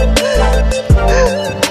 Oh,